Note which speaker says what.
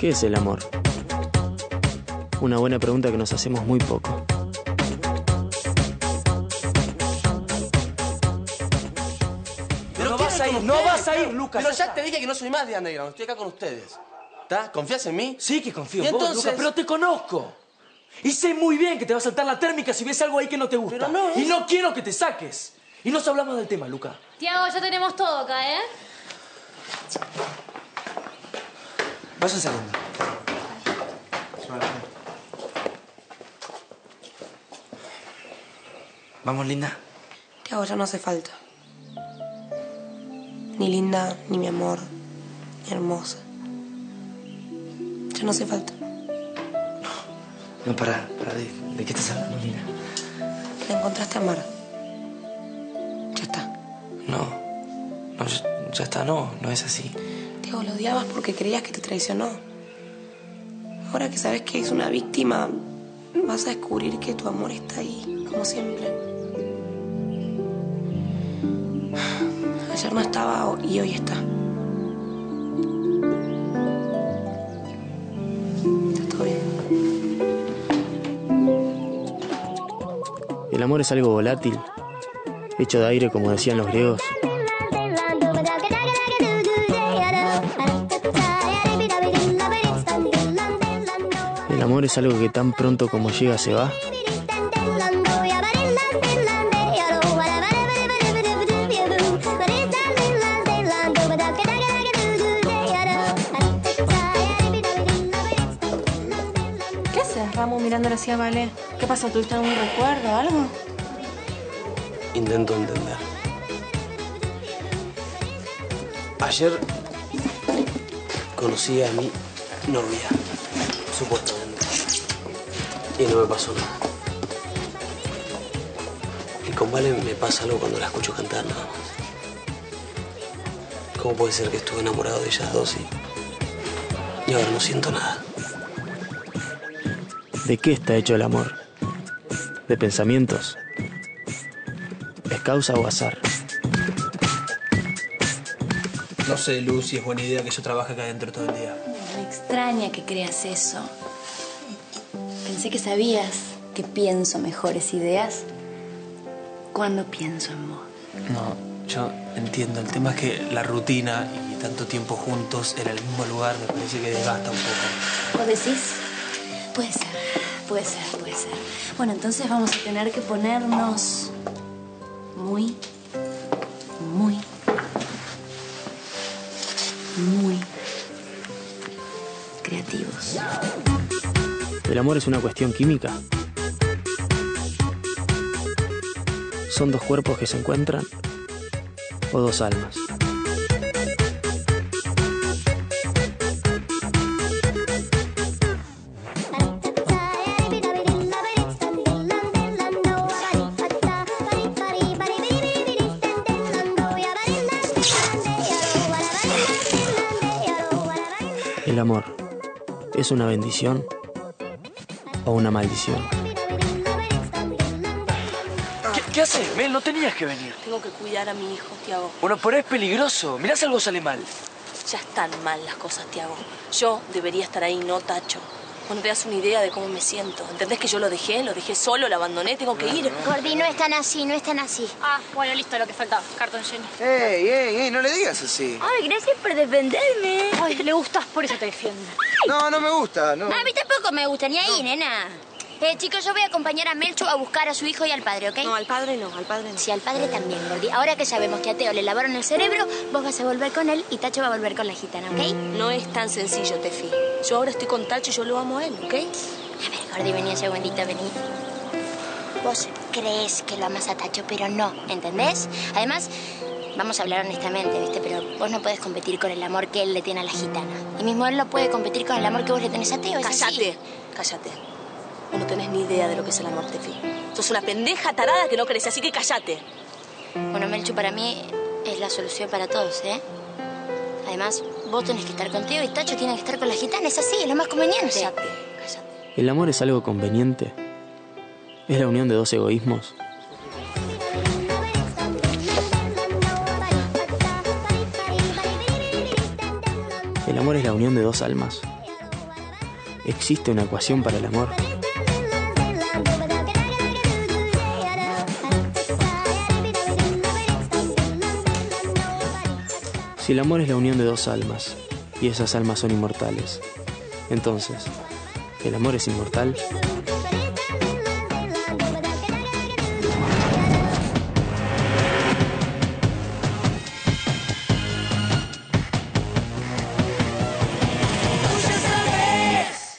Speaker 1: ¿Qué es el amor? Una buena pregunta que nos hacemos muy poco.
Speaker 2: Pero no vas a ir, no vas a ir, Lucas. Pero ya te dije que no soy más de Underground, estoy acá con ustedes. ¿Está? ¿Confías en mí?
Speaker 3: Sí que confío
Speaker 2: ¿Y
Speaker 3: en vos,
Speaker 2: entonces?
Speaker 3: Lucas, pero te conozco. Y sé muy bien que te va a saltar la térmica si ves algo ahí que no te gusta.
Speaker 2: Pero no
Speaker 3: Y no quiero que te saques. Y nos hablamos del tema, Lucas.
Speaker 4: Tiago, ya tenemos todo acá, ¿eh?
Speaker 5: Vayan saliendo. Vamos, linda.
Speaker 6: Tiago, ya no hace falta. Ni linda, ni mi amor, ni hermosa. Ya no hace falta.
Speaker 5: No, pará, pará. ¿De, de qué estás hablando, Lina?
Speaker 6: La encontraste a Mar. Ya está.
Speaker 5: No. No, ya, ya está, no. No es así.
Speaker 6: Tiago, lo odiabas porque creías que te traicionó. Ahora que sabes que es una víctima, vas a descubrir que tu amor está ahí, como siempre. Ayer no estaba y hoy está. Está todo bien.
Speaker 1: El amor es algo volátil, hecho de aire como decían los griegos. Amor es algo que tan pronto como llega se va.
Speaker 7: ¿Qué haces, Ramo, mirándola así a Vale? ¿Qué pasa? ¿Tuviste algún recuerdo o algo?
Speaker 2: Intento entender. Ayer conocí a mi novia, supuestamente. Y no me pasó nada. Y con Vale me pasa algo cuando la escucho cantar nada más. ¿Cómo puede ser que estuve enamorado de ellas dos y, y ahora no siento nada?
Speaker 1: ¿De qué está hecho el amor? ¿De pensamientos? ¿Es causa o azar?
Speaker 3: No sé, Luz, si es buena idea que yo trabaje acá adentro todo el día.
Speaker 4: Me extraña que creas eso. Pensé que sabías que pienso mejores ideas cuando pienso en vos.
Speaker 3: No, yo entiendo. El tema es que la rutina y tanto tiempo juntos en el mismo lugar me parece que desgasta un poco.
Speaker 4: ¿Vos decís? Puede ser, puede ser, puede ser. Bueno, entonces vamos a tener que ponernos muy, muy, muy creativos.
Speaker 1: ¿El amor es una cuestión química? ¿Son dos cuerpos que se encuentran? ¿O dos almas? ¿El amor es una bendición o una maldición?
Speaker 3: ¿Qué, qué haces, Mel? No tenías que venir.
Speaker 6: Tengo que cuidar a mi hijo, Tiago.
Speaker 3: Bueno, pero es peligroso. Mirá si algo sale mal.
Speaker 6: Ya están mal las cosas, Tiago. Yo debería estar ahí, no Tacho. Vos no te das una idea de cómo me siento. ¿Entendés que yo lo dejé? Lo dejé solo, lo abandoné, tengo que ir.
Speaker 8: Gordi, no están así, no están así.
Speaker 4: Ah, bueno, listo, lo que faltaba. Cartón lleno.
Speaker 5: ¡Ey, ey, ey! No le digas así.
Speaker 8: Ay, gracias por defenderme.
Speaker 4: Ay, le gustas, por eso te defiendo.
Speaker 5: No, no me gusta, no.
Speaker 8: A mí tampoco me gusta, ni ahí, nena. Eh, chicos, yo voy a acompañar a Melchu a buscar a su hijo y al padre, ¿ok?
Speaker 6: No, al padre no, al padre no.
Speaker 8: Sí, al padre también, Gordi. Ahora que sabemos que a Teo le lavaron el cerebro, vos vas a volver con él y Tacho va a volver con la gitana, ¿ok?
Speaker 6: No es tan sencillo, Tefi. Yo ahora estoy con Tacho y yo lo amo a él, ¿ok?
Speaker 8: A ver, Gordi, vení un segundito, vení. Vos crees que lo amas a Tacho, pero no, ¿entendés? Además, vamos a hablar honestamente, ¿viste? Pero vos no podés competir con el amor que él le tiene a la gitana. Y mismo él no puede competir con el amor que vos le tenés a Teo.
Speaker 6: Cállate, cállate. Vos no tenés ni idea de lo que es el amor, Tefi. Sos una pendeja tarada que no crees, así que cállate.
Speaker 8: Bueno, Melchu, para mí es la solución para todos, ¿eh? Además, vos tenés que estar contigo y Tacho tiene que estar con la gitana. Es así, es lo más conveniente.
Speaker 6: Cállate, cállate.
Speaker 1: ¿El amor es algo conveniente? ¿Es la unión de dos egoísmos? ¿El amor es la unión de dos almas? ¿Existe una ecuación para el amor? Si el amor es la unión de dos almas, y esas almas son inmortales, entonces, ¿el amor es inmortal?